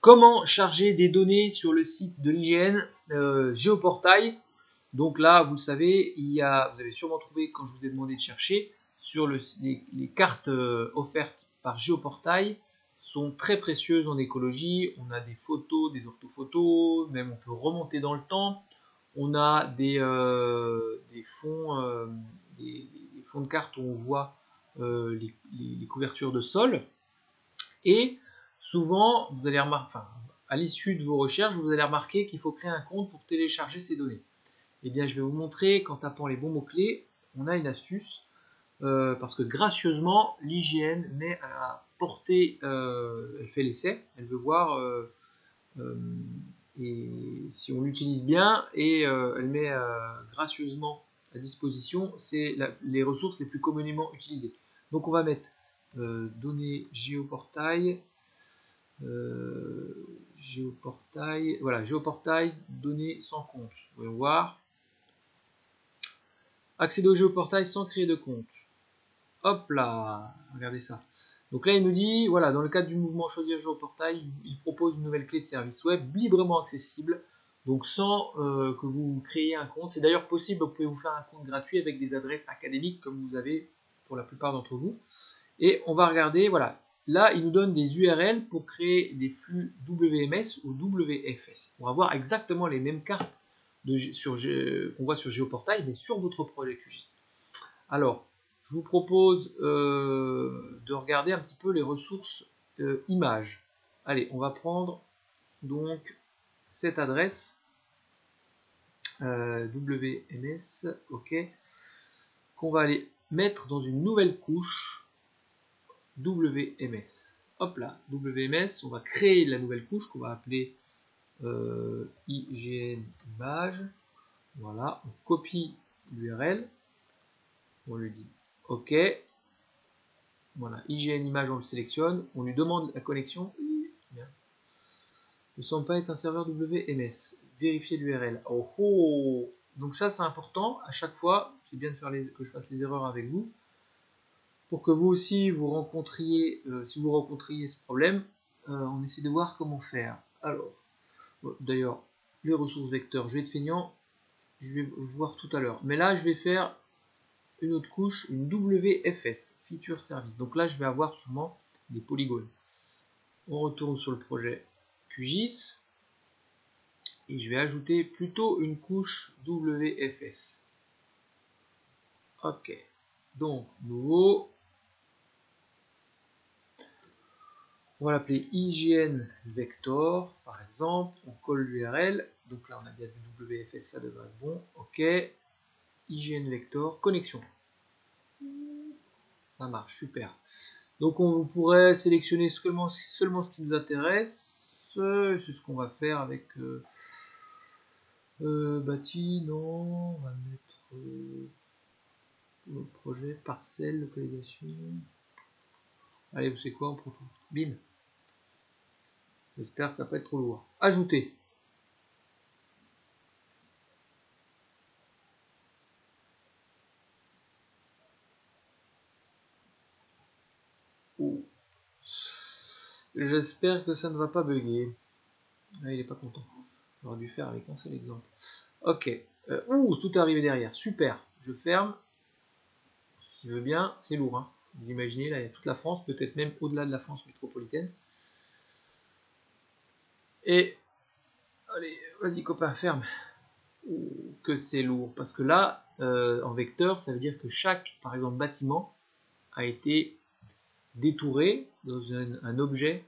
Comment charger des données sur le site de l'IGN euh, Géoportail Donc là, vous le savez, vous avez sûrement trouvé quand je vous ai demandé de chercher sur le, les, cartes euh, offertes par Géoportail sont très précieuses en écologie. On a des photos, des orthophotos, même on peut remonter dans le temps. On a des, euh, fonds de cartes où on voit les, les, couvertures de sol. Et souvent, vous allez remarquer, à l'issue de vos recherches, vous allez remarquer qu'il faut créer un compte pour télécharger ces données. Eh bien, je vais vous montrer qu'en tapant les bons mots-clés, on a une astuce, euh, parce que gracieusement, l'IGN met à portée, euh, elle fait l'essai, elle veut voir euh, si on l'utilise bien, et elle met gracieusement à disposition les ressources les plus communément utilisées. Donc on va mettre données géoportail, euh, géoportail, voilà, géoportail, données sans compte. Vous pouvez voir. Accéder au géoportail sans créer de compte. Hop là, regardez ça. Donc là, il nous dit, voilà, dans le cadre du mouvement Choisir Géoportail, il propose une nouvelle clé de service web librement accessible, donc sans euh, que vous créiez un compte. C'est d'ailleurs possible, vous pouvez vous faire un compte gratuit avec des adresses académiques comme vous avez pour la plupart d'entre vous. Et on va regarder, voilà, Là, il nous donne des URL pour créer des flux WMS ou WFS. On va voir exactement les mêmes cartes qu'on voit sur Géoportail, mais sur votre projet QGIS. Alors, je vous propose euh, de regarder un petit peu les ressources euh, images. Allez, on va prendre donc cette adresse euh, WMS, ok, qu'on va aller mettre dans une nouvelle couche WMS. Hop là, WMS, on va créer la nouvelle couche qu'on va appeler euh, IGN image. Voilà, on copie l'URL, on lui dit OK. Voilà, IGN image, on le sélectionne, on lui demande la connexion. Ne semble pas être un serveur WMS. Vérifier l'URL. Oh, oh Donc ça c'est important, à chaque fois, c'est bien de faire les, que je fasse les erreurs avec vous pour que vous aussi vous rencontriez, euh, si vous rencontriez ce problème, euh, on essaie de voir comment faire. Alors, d'ailleurs, les ressources vecteurs, je vais être feignant, je vais voir tout à l'heure. Mais là, je vais faire une autre couche, une WFS, Feature Service. Donc là, je vais avoir sûrement des polygones. On retourne sur le projet QGIS. Et je vais ajouter plutôt une couche WFS. Ok. Donc, nouveau, On va l'appeler IGN Vector, par exemple. On colle l'URL. Donc là, on a bien du WFS, ça devrait être bon. OK. IGN Vector, connexion. Ça marche, super. Donc on pourrait sélectionner seulement, seulement ce qui nous intéresse. C'est ce qu'on va faire avec euh, euh, bâti, non. On va mettre euh, projet, parcelle, localisation. Allez, vous savez quoi, on prend tout. Bim. J'espère que ça peut être trop lourd. Ajouter. J'espère que ça ne va pas bugger. Ah, il est pas content. J'aurais dû faire avec un seul exemple. Ok. Euh, ouh, tout est arrivé derrière. Super. Je ferme. Si veut bien, c'est lourd. Hein. Vous imaginez, là, il y a toute la France, peut-être même au-delà de la France métropolitaine. Et, allez, vas-y copain, ferme. que c'est lourd. Parce que là, euh, en vecteur, ça veut dire que chaque, par exemple, bâtiment a été détouré dans un, objet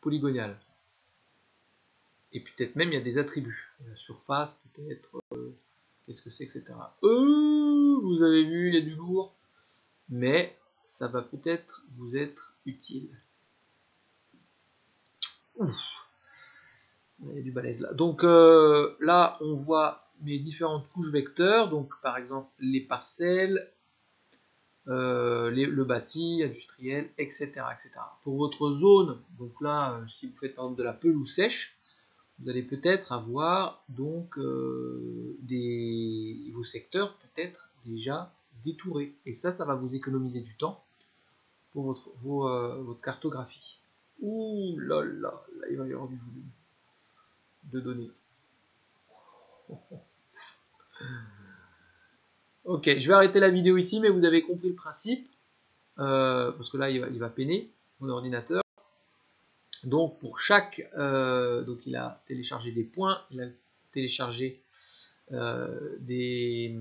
polygonal. Et peut-être même il y a des attributs. La surface, peut-être, euh, qu'est-ce que c'est, etc. Euh, vous avez vu, il y a du lourd. Mais ça va peut-être vous être utile. Ouf. Il y a du balèze là. Donc euh, là, on voit mes différentes couches vecteurs. Donc par exemple, les parcelles, euh, le bâti, industriel, etc., etc. Pour votre zone, donc là, euh, si vous faites de la pelouse sèche, vous allez peut-être avoir donc des, vos secteurs peut-être déjà détourés. Et ça, ça va vous économiser du temps pour votre, votre cartographie. Ouh là là, là il va y avoir du volume de données. Ok, je vais arrêter la vidéo ici, mais vous avez compris le principe, euh, parce que là il va, il va, peiner mon ordinateur. Donc pour chaque, euh, donc il a téléchargé des points, il a téléchargé euh, des,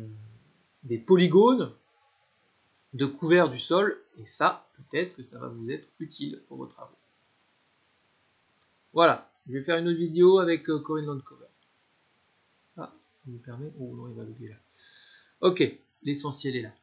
des polygones de couvert du sol, et ça, peut-être que ça va vous être utile pour vos travaux. Voilà, je vais faire une autre vidéo avec euh, Corinne Landcover. Ah, il me permet. Oh non, il va louper là. Ok, l'essentiel est là.